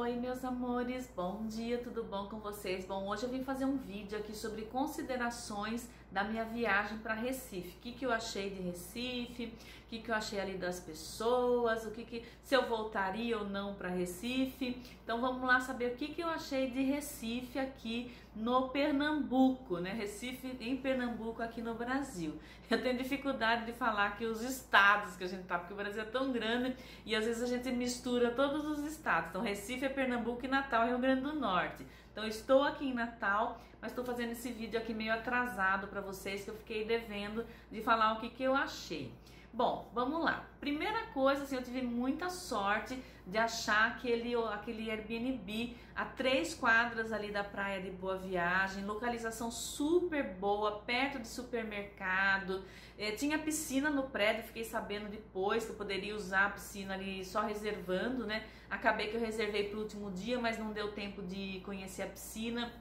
Oi meus amores, bom dia, tudo bom com vocês? Bom, hoje eu vim fazer um vídeo aqui sobre considerações da minha viagem para Recife. O que, que eu achei de Recife, o que, que eu achei ali das pessoas, o que, que se eu voltaria ou não para Recife. Então vamos lá saber o que, que eu achei de Recife aqui no Pernambuco, né? Recife em Pernambuco aqui no Brasil. Eu tenho dificuldade de falar que os estados que a gente tá, porque o Brasil é tão grande e às vezes a gente mistura todos os estados. Então Recife é Pernambuco e Natal é Rio Grande do Norte. Então estou aqui em Natal, mas estou fazendo esse vídeo aqui meio atrasado para vocês que eu fiquei devendo de falar o que, que eu achei. Bom, vamos lá. Primeira coisa, assim, eu tive muita sorte de achar aquele, aquele Airbnb a três quadras ali da praia de Boa Viagem, localização super boa, perto de supermercado. É, tinha piscina no prédio, fiquei sabendo depois que eu poderia usar a piscina ali só reservando, né? Acabei que eu reservei para o último dia, mas não deu tempo de conhecer a piscina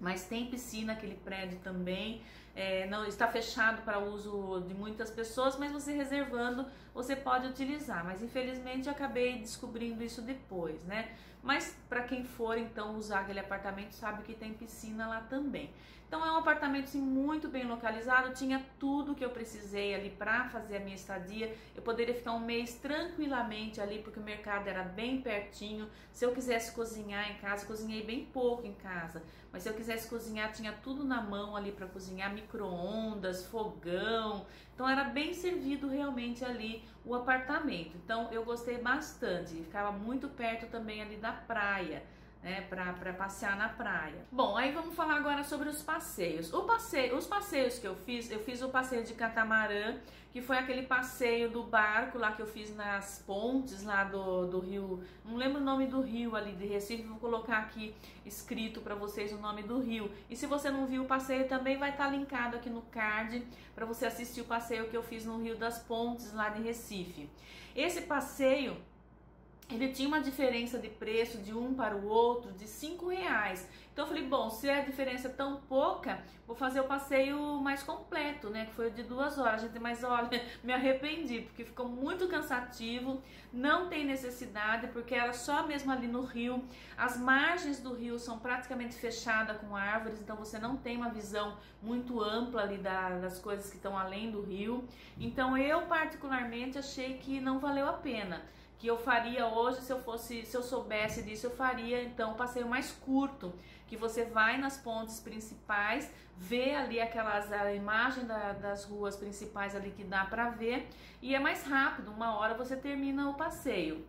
mas tem piscina aquele prédio também. É, não está fechado para uso de muitas pessoas, mas você reservando você pode utilizar. Mas infelizmente eu acabei descobrindo isso depois, né? Mas para quem for então usar aquele apartamento sabe que tem piscina lá também. Então é um apartamento assim, muito bem localizado, tinha tudo que eu precisei ali para fazer a minha estadia. Eu poderia ficar um mês tranquilamente ali porque o mercado era bem pertinho. Se eu quisesse cozinhar em casa, cozinhei bem pouco em casa, mas se eu quisesse cozinhar tinha tudo na mão ali para cozinhar micro-ondas, fogão. Então era bem servido realmente ali o apartamento. Então eu gostei bastante. Ficava muito perto também ali da praia né, para passear na praia. Bom, aí vamos falar agora sobre os passeios. O passeio, os passeios que eu fiz, eu fiz o passeio de catamarã, que foi aquele passeio do barco lá que eu fiz nas pontes lá do, do rio, não lembro o nome do rio ali de Recife, vou colocar aqui escrito para vocês o nome do rio. E se você não viu o passeio também vai estar tá linkado aqui no card para você assistir o passeio que eu fiz no Rio das Pontes lá de Recife. Esse passeio ele tinha uma diferença de preço de um para o outro de cinco reais. Então eu falei, bom, se a diferença é tão pouca, vou fazer o passeio mais completo, né? Que foi de duas horas. Gente, mas olha, me arrependi porque ficou muito cansativo. Não tem necessidade porque era só mesmo ali no rio. As margens do rio são praticamente fechadas com árvores, então você não tem uma visão muito ampla ali da, das coisas que estão além do rio. Então eu particularmente achei que não valeu a pena que eu faria hoje se eu fosse, se eu soubesse disso, eu faria então um passeio mais curto, que você vai nas pontes principais, vê ali aquelas a imagem da, das ruas principais ali que dá para ver e é mais rápido, uma hora você termina o passeio.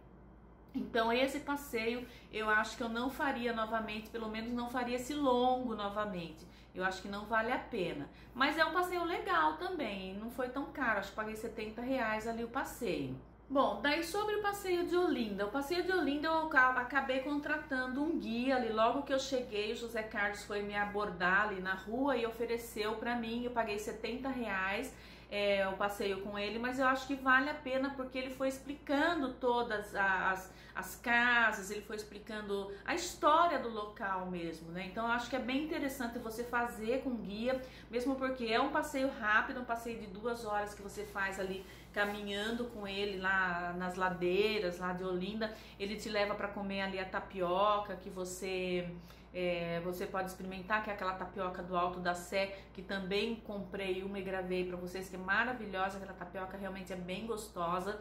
Então esse passeio eu acho que eu não faria novamente, pelo menos não faria esse longo novamente. Eu acho que não vale a pena. Mas é um passeio legal também, não foi tão caro, acho que paguei 70 reais ali o passeio. Bom, daí sobre o passeio de Olinda. O passeio de Olinda eu acabei contratando um guia ali. Logo que eu cheguei, o José Carlos foi me abordar ali na rua e ofereceu para mim. Eu paguei 70 reais é, o passeio com ele, mas eu acho que vale a pena porque ele foi explicando todas as, as casas, ele foi explicando a história do local mesmo, né? Então eu acho que é bem interessante você fazer com guia, mesmo porque é um passeio rápido, um passeio de duas horas que você faz ali caminhando com ele lá nas ladeiras lá de Olinda. Ele te leva para comer ali a tapioca que você é, você pode experimentar, que é aquela tapioca do Alto da Sé, que também comprei uma e gravei para vocês, que é maravilhosa, aquela tapioca realmente é bem gostosa.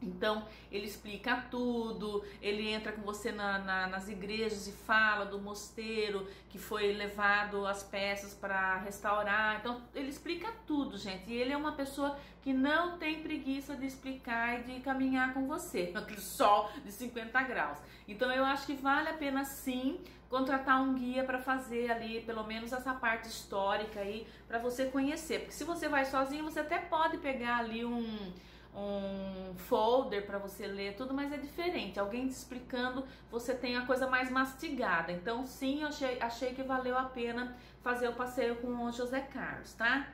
Então ele explica tudo, ele entra com você na, na, nas igrejas e fala do mosteiro que foi levado as peças para restaurar. Então ele explica tudo, gente. E ele é uma pessoa que não tem preguiça de explicar e de caminhar com você, aquele sol de 50 graus. Então eu acho que vale a pena sim contratar um guia para fazer ali pelo menos essa parte histórica aí para você conhecer. Porque se você vai sozinho, você até pode pegar ali um um folder para você ler tudo, mas é diferente. Alguém te explicando, você tem a coisa mais mastigada. Então, sim, achei, achei que valeu a pena fazer o passeio com o José Carlos, tá?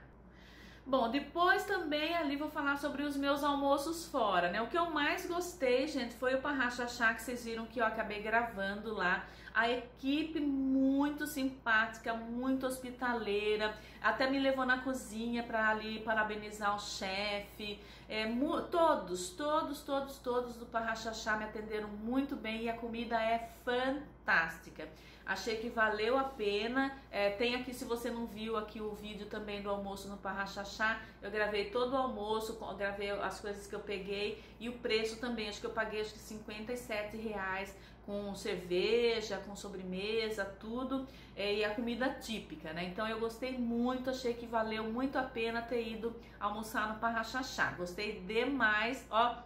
Bom, depois também ali vou falar sobre os meus almoços fora, né? O que eu mais gostei, gente, foi o Parrachachá que vocês viram que eu acabei gravando lá. A equipe muito simpática, muito hospitaleira, até me levou na cozinha para ali parabenizar o chefe. É, todos, todos, todos, todos do Parrachachá me atenderam muito bem e a comida é fantástica. Achei que valeu a pena. É, tem aqui, se você não viu aqui o vídeo também do almoço no Parrachachá, eu gravei todo o almoço, gravei as coisas que eu peguei e o preço também. Acho que eu paguei acho que 57 reais com cerveja, com sobremesa, tudo, é, e a comida típica, né? Então eu gostei muito, achei que valeu muito a pena ter ido almoçar no Parrachachá. Gostei demais, ó,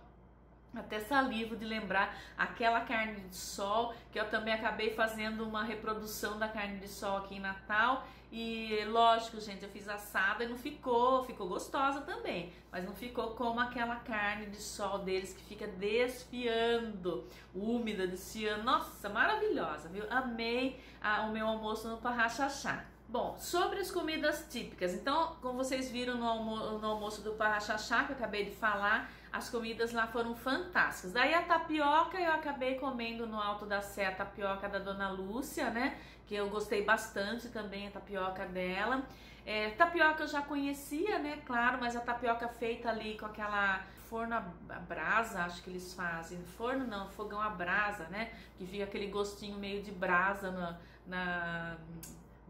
até salivo de lembrar aquela carne de sol que eu também acabei fazendo uma reprodução da carne de sol aqui em Natal. E lógico gente eu fiz assada e não ficou ficou gostosa também. Mas não ficou como aquela carne de sol deles que fica desfiando úmida desfiando. Nossa maravilhosa viu? Amei a, o meu almoço no Parrachachá Bom, sobre as comidas típicas, então, como vocês viram no, almo no almoço do Parrachachá, que eu acabei de falar, as comidas lá foram fantásticas. Daí a tapioca eu acabei comendo no Alto da Sé, a tapioca da Dona Lúcia, né? Que eu gostei bastante também, a tapioca dela. É, tapioca eu já conhecia, né? Claro, mas a tapioca feita ali com aquela forno a brasa, acho que eles fazem. Forno não, fogão a brasa, né? Que fica aquele gostinho meio de brasa na, na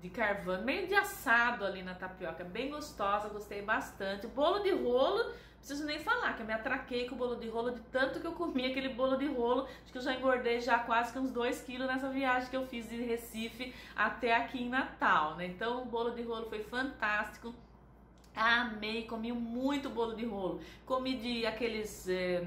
de carvão, meio de assado ali na tapioca, bem gostosa, gostei bastante. O bolo de rolo preciso nem falar, que eu me atraquei com o bolo de rolo de tanto que eu comi aquele bolo de rolo. Acho que eu já engordei já quase que uns 2 quilos nessa viagem que eu fiz de Recife até aqui em Natal, né? Então o bolo de rolo foi fantástico. Amei, comi muito bolo de rolo. Comi de aqueles. Eh,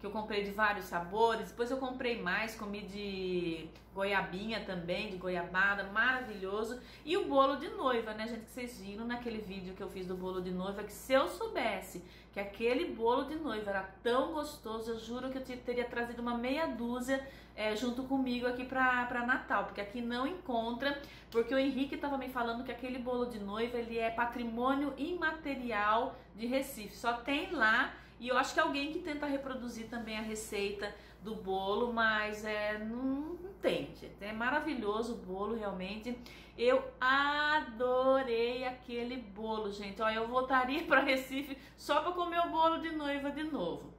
que eu comprei de vários sabores. Depois eu comprei mais, comi de goiabinha também, de goiabada, maravilhoso. E o bolo de noiva, né, gente, que vocês viram naquele vídeo que eu fiz do bolo de noiva, que se eu soubesse que aquele bolo de noiva era tão gostoso, eu juro que eu teria trazido uma meia dúzia é, junto comigo aqui pra, pra Natal, porque aqui não encontra, porque o Henrique estava me falando que aquele bolo de noiva, ele é patrimônio imaterial de Recife, só tem lá e eu acho que alguém que tenta reproduzir também a receita do bolo, mas é, não, não tem, gente. É maravilhoso o bolo, realmente. Eu adorei aquele bolo, gente. Ó, eu voltaria para Recife só para comer o bolo de noiva de novo.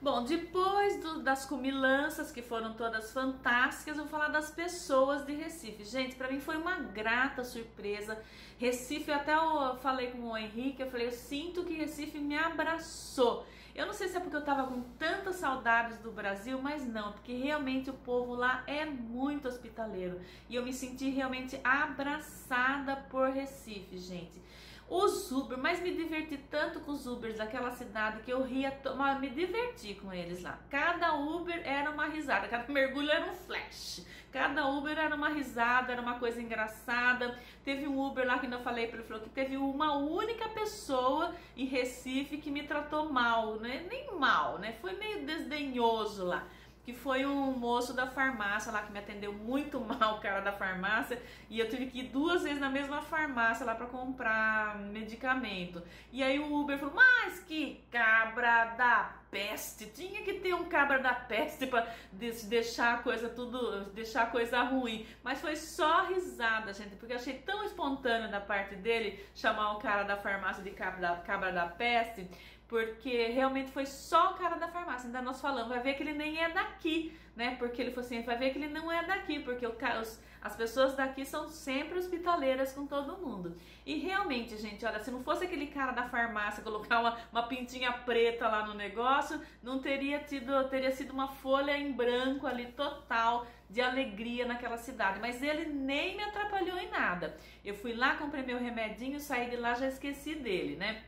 Bom, depois do, das comilanças, que foram todas fantásticas, eu vou falar das pessoas de Recife. Gente, para mim foi uma grata surpresa. Recife, até eu falei com o Henrique, eu falei, eu sinto que Recife me abraçou. Eu não sei se é porque eu tava com tantas saudades do Brasil, mas não, porque realmente o povo lá é muito hospitaleiro. E eu me senti realmente abraçada por Recife, gente. Os Uber, mas me diverti tanto com os Ubers daquela cidade que eu ria, mas me diverti com eles lá. Cada Uber era uma risada, cada mergulho era um flash. Cada Uber era uma risada, era uma coisa engraçada. Teve um Uber lá que eu falei para ele, falou que teve uma única pessoa em Recife que me tratou mal, né? Nem mal, né? Foi meio desdenhoso lá que foi um moço da farmácia lá que me atendeu muito mal, o cara da farmácia, e eu tive que ir duas vezes na mesma farmácia lá para comprar medicamento. E aí o Uber falou: "Mas que cabra da peste! Tinha que ter um cabra da peste para deixar a coisa tudo, deixar a coisa ruim". Mas foi só risada, gente, porque eu achei tão espontâneo da parte dele chamar o cara da farmácia de cabra da, cabra da peste porque realmente foi só o cara da farmácia. Ainda nós falamos, vai ver que ele nem é daqui, né? Porque ele falou assim, vai ver que ele não é daqui, porque os, as pessoas daqui são sempre hospitaleiras com todo mundo. E realmente, gente, olha, se não fosse aquele cara da farmácia colocar uma, uma pintinha preta lá no negócio, não teria tido, teria sido uma folha em branco ali total de alegria naquela cidade. Mas ele nem me atrapalhou em nada. Eu fui lá, comprei meu remedinho, saí de lá, já esqueci dele, né?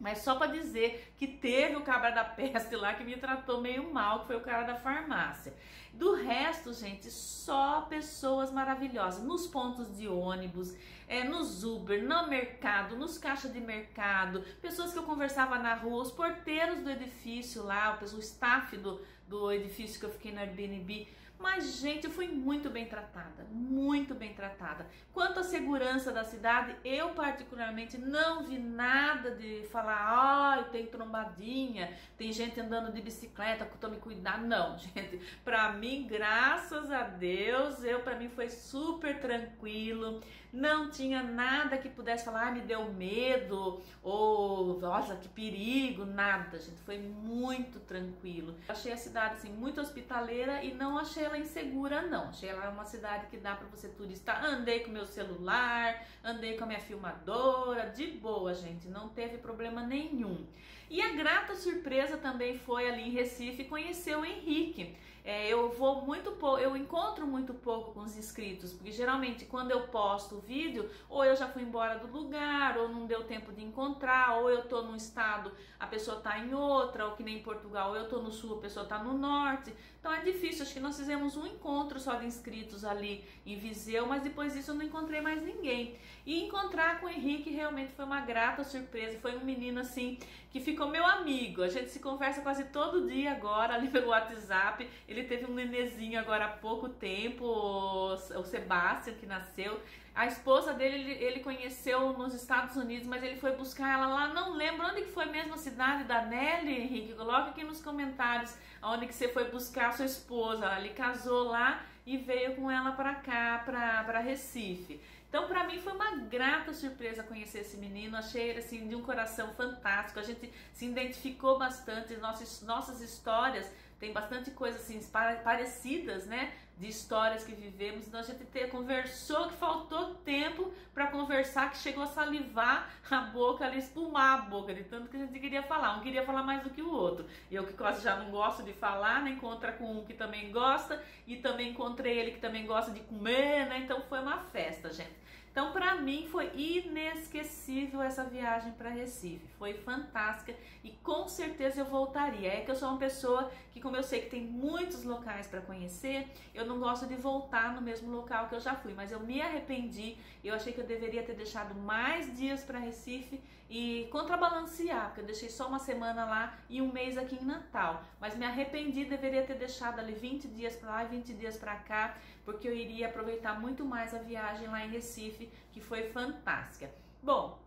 Mas só para dizer que teve o cabra da peste lá que me tratou meio mal, que foi o cara da farmácia. Do resto, gente, só pessoas maravilhosas. Nos pontos de ônibus, é, nos Uber, no mercado, nos caixas de mercado, pessoas que eu conversava na rua, os porteiros do edifício lá, o staff do, do edifício que eu fiquei no Airbnb mas, gente, eu fui muito bem tratada, muito bem tratada. Quanto à segurança da cidade, eu particularmente não vi nada de falar, ai, tem trombadinha, tem gente andando de bicicleta, tome cuidado. Não, gente, pra mim, graças a Deus, eu para mim foi super tranquilo. Não tinha nada que pudesse falar, ai, me deu medo, ou, nossa, que perigo, nada, gente. Foi muito tranquilo. Achei a cidade, assim, muito hospitaleira e não achei ela insegura, não. Achei ela uma cidade que dá para você turistar. Andei com meu celular, andei com a minha filmadora, de boa, gente, não teve problema nenhum. E a grata surpresa também foi ali em Recife conhecer o Henrique. É, eu vou muito pouco, eu encontro muito pouco com os inscritos, porque geralmente quando eu posto o vídeo, ou eu já fui embora do lugar, ou não deu tempo de encontrar, ou eu tô num estado, a pessoa tá em outra, ou que nem em Portugal, ou eu tô no sul, a pessoa tá no norte. Então é difícil, acho que nós fizemos um encontro só de inscritos ali em Viseu, mas depois disso eu não encontrei mais ninguém. E encontrar com o Henrique realmente foi uma grata surpresa, foi um menino assim que ficou meu amigo. A gente se conversa quase todo dia agora ali pelo WhatsApp. Ele teve um nenezinho agora há pouco tempo, o Sebastião, que nasceu. A esposa dele ele, ele, conheceu nos Estados Unidos, mas ele foi buscar ela lá. Não lembro onde que foi mesmo a cidade da Nelly, Henrique. Coloca aqui nos comentários onde que você foi buscar a sua esposa. Ele casou lá e veio com ela para cá, para Recife. Então, para mim foi uma grata surpresa conhecer esse menino. Achei ele assim de um coração fantástico. A gente se identificou bastante. Nossas nossas histórias tem bastante coisas assim parecidas, né? De histórias que vivemos. Então a gente te, conversou que faltou tempo para conversar, que chegou a salivar a boca, ali espumar a boca, de tanto que a gente queria falar. Um queria falar mais do que o outro. Eu que quase já não gosto de falar, né? Encontra com um que também gosta e também encontrei ele que também gosta de comer, né? Então foi uma festa, gente. Então, para mim foi inesquecível essa viagem para Recife. Foi fantástica e com certeza eu voltaria. É que eu sou uma pessoa que, como eu sei que tem muitos locais para conhecer, eu não gosto de voltar no mesmo local que eu já fui, mas eu me arrependi. Eu achei que eu deveria ter deixado mais dias para Recife e contrabalancear, porque eu deixei só uma semana lá e um mês aqui em Natal. Mas me arrependi, deveria ter deixado ali 20 dias para lá e 20 dias para cá, porque eu iria aproveitar muito mais a viagem lá em Recife, que foi fantástica. Bom,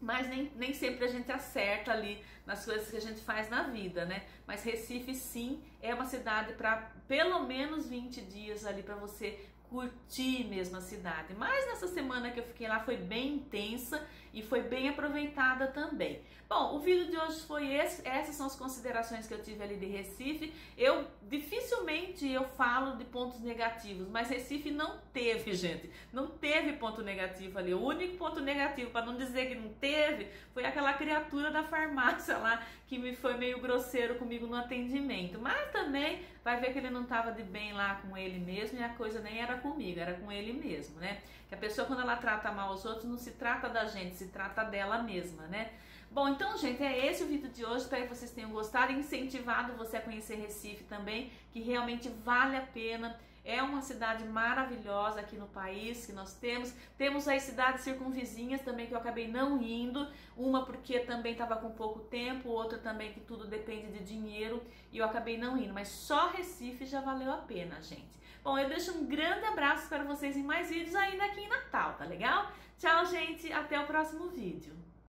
mas nem, nem sempre a gente acerta ali nas coisas que a gente faz na vida, né? Mas Recife sim é uma cidade para pelo menos 20 dias ali para você curtir mesmo a cidade. Mas nessa semana que eu fiquei lá foi bem intensa e foi bem aproveitada também. Bom, o vídeo de hoje foi esse, essas são as considerações que eu tive ali de Recife. Eu dificilmente eu falo de pontos negativos, mas Recife não teve, gente. Não teve ponto negativo ali. O único ponto negativo, para não dizer que não teve, foi aquela criatura da farmácia lá que me foi meio grosseiro comigo no atendimento. Mas também vai ver que ele não estava de bem lá com ele mesmo e a coisa nem era comigo, era com ele mesmo, né? Que a pessoa quando ela trata mal os outros não se trata da gente, se trata dela mesma, né? Bom, então, gente, é esse o vídeo de hoje. Espero que vocês tenham gostado e incentivado você a conhecer Recife também, que realmente vale a pena. É uma cidade maravilhosa aqui no país que nós temos. Temos as cidades circunvizinhas também que eu acabei não indo. Uma porque também estava com pouco tempo, outra também que tudo depende de dinheiro e eu acabei não indo. Mas só Recife já valeu a pena, gente. Bom, eu deixo um grande abraço para vocês em mais vídeos ainda aqui em Natal, tá legal? Tchau, gente. Até o próximo vídeo.